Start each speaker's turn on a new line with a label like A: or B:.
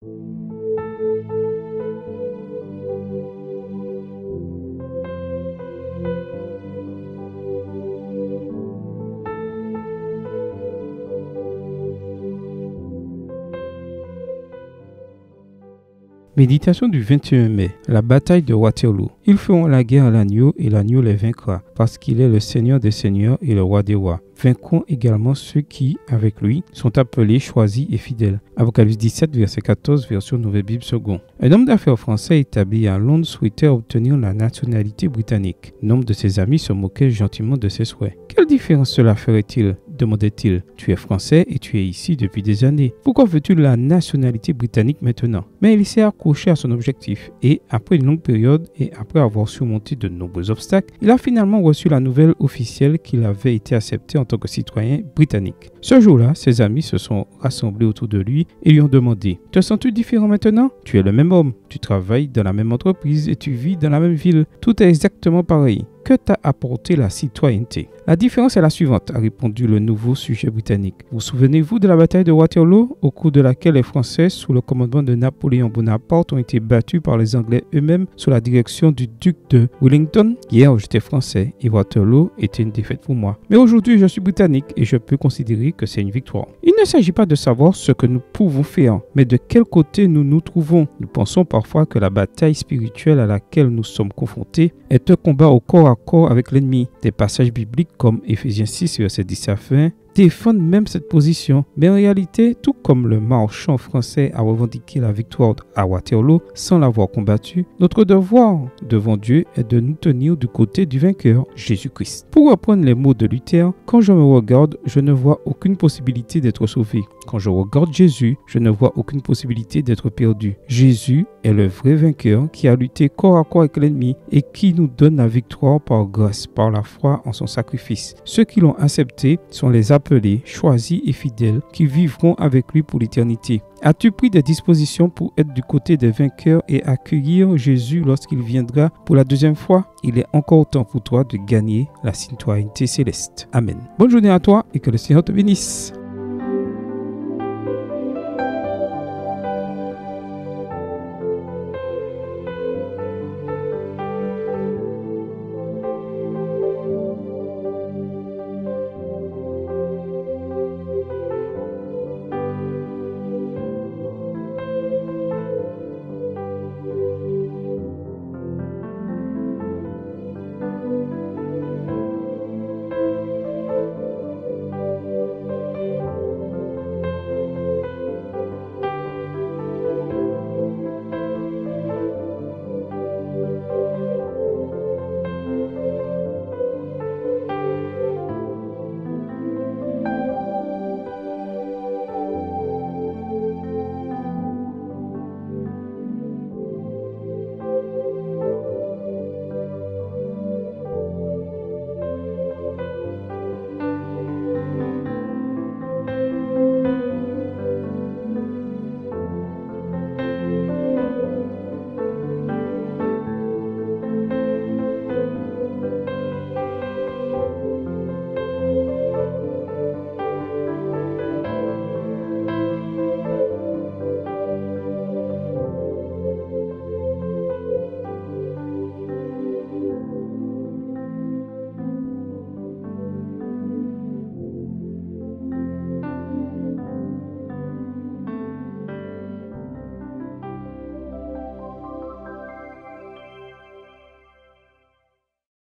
A: thank you Méditation du 21 mai. La bataille de Waterloo. Ils feront la guerre à l'agneau et l'agneau les vaincra, parce qu'il est le Seigneur des seigneurs et le roi des rois. Vaincront également ceux qui, avec lui, sont appelés, choisis et fidèles. Apocalypse 17, verset 14, version Nouvelle Bible Second. Un homme d'affaires français établi à Londres souhaitait obtenir la nationalité britannique. Nombre de ses amis se moquaient gentiment de ses souhaits. Quelle différence cela ferait-il? Demandait-il. Tu es français et tu es ici depuis des années. Pourquoi veux-tu la nationalité britannique maintenant? Mais il s'est accroché à son objectif et, après une longue période et après avoir surmonté de nombreux obstacles, il a finalement reçu la nouvelle officielle qu'il avait été accepté en tant que citoyen britannique. Ce jour-là, ses amis se sont rassemblés autour de lui et lui ont demandé Te sens-tu différent maintenant? Tu es le même homme, tu travailles dans la même entreprise et tu vis dans la même ville. Tout est exactement pareil que t'a apporté la citoyenneté La différence est la suivante, a répondu le nouveau sujet britannique. Vous souvenez-vous de la bataille de Waterloo, au cours de laquelle les Français, sous le commandement de Napoléon Bonaparte, ont été battus par les Anglais eux-mêmes sous la direction du duc de Wellington Hier, j'étais français et Waterloo était une défaite pour moi. Mais aujourd'hui, je suis britannique et je peux considérer que c'est une victoire. Il ne s'agit pas de savoir ce que nous pouvons faire, mais de quel côté nous nous trouvons. Nous pensons parfois que la bataille spirituelle à laquelle nous sommes confrontés est un combat au corps à avec l'ennemi. Des passages bibliques comme Ephésiens 6, verset 10 à 20 défendent même cette position. Mais en réalité, tout comme le marchand français a revendiqué la victoire à Waterloo sans l'avoir combattu, notre devoir devant Dieu est de nous tenir du côté du vainqueur, Jésus-Christ. Pour reprendre les mots de Luther, quand je me regarde, je ne vois aucune possibilité d'être sauvé. Quand je regarde Jésus, je ne vois aucune possibilité d'être perdu. Jésus est le vrai vainqueur qui a lutté corps à corps avec l'ennemi et qui nous donne la victoire par grâce, par la foi en son sacrifice. Ceux qui l'ont accepté sont les choisis et fidèles qui vivront avec lui pour l'éternité. As-tu pris des dispositions pour être du côté des vainqueurs et accueillir Jésus lorsqu'il viendra pour la deuxième fois? Il est encore temps pour toi de gagner la citoyenneté céleste. Amen. Bonne journée à toi et que le Seigneur te bénisse.